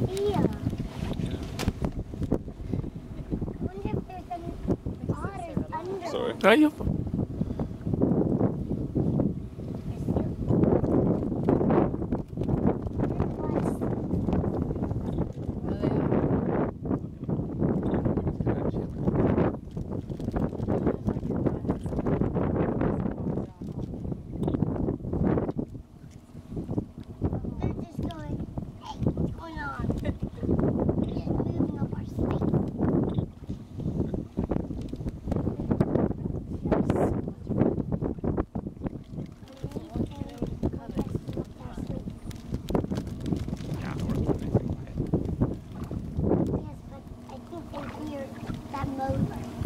Yeah. I wonder if there's an orange under. Sorry. No, you're fine. motor.